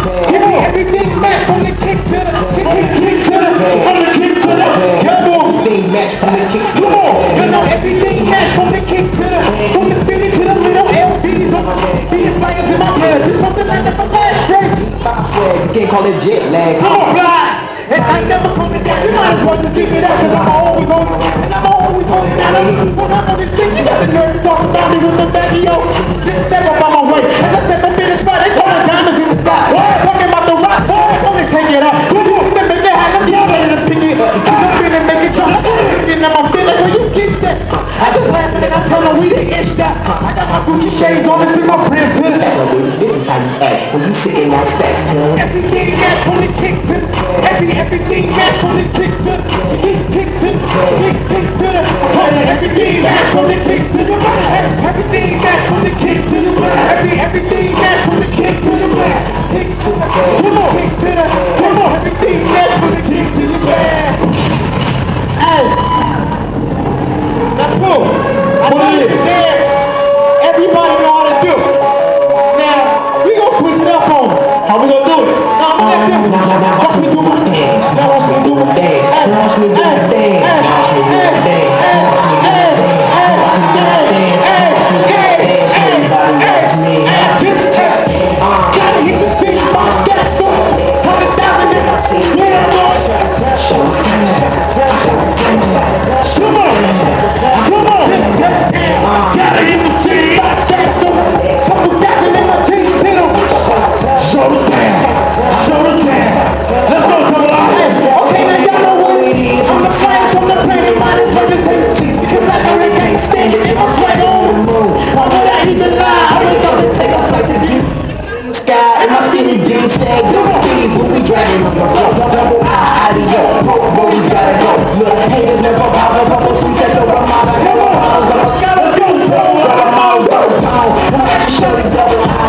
Give me everything match from the kick to the kick, to the from the kick to the come on. Everything match from the kick. Come on, you know everything match from the kick to the from the fitty to the little LVs. Being flyers in my blood, just something like that for. I swear, you can't call it jet lag. Come on, fly. And I never come to that. You might as well just give it up, cause I'm always on it. I'm when I'm on this thing, you got the nerve to talk about me with the of your shit. Step up on my way. And I step up the spot. They call it diamonds in the sky. Boy, talking about the rock. Boy, come and take it off. Come on, step in there. I'm yelling and pick it up. I'm finna make it drop. And I'm feeling where you get that. I just laughing and I them we the ish that. I got my Gucci shades on and my prints in it. Act when you sitting on stacks, huh? Everything that's when it kicks to every everything that's when it kicks to kick kick to kick kick to the everything that's when it kicks to Watch me do my dance. Watch me do my dance. Watch me do my dance. Watch me do my dance. Sky, and my skinny jeans tag. Skinnies when we dragging them. Double I, adios. Poke, but we gotta go. Look, haters never bother. Couple suites at the Ramada. Couple bottles of bro. Double double the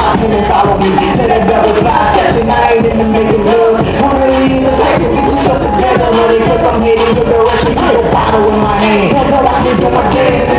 double follow me. Say that double fly, catching ain't in the making love. Really in the taking people stuff together. Honey, cause I'm heading the direction. I got a bottle in my hand. I can do my dance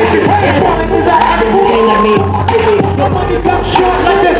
You pay for it, it's a. Your money comes short like this.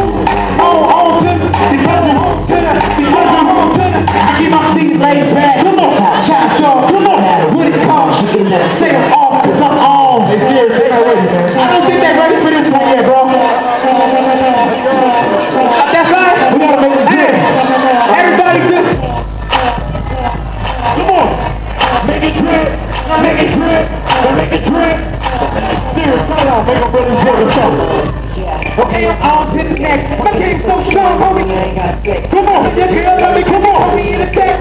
ready for the trouble. Okay, I'm all to the next. My game's so strong, homie. Come on, your girl, let me come on.